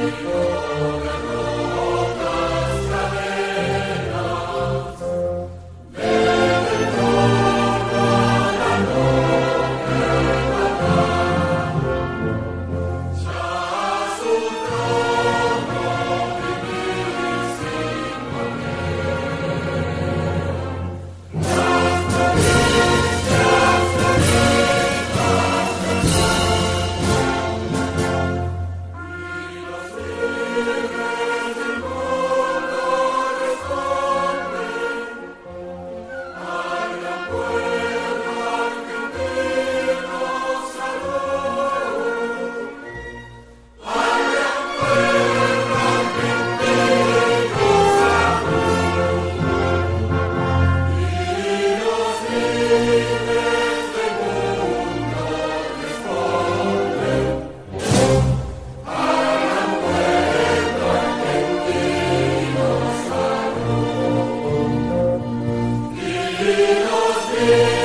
Lord. Dinos Deus.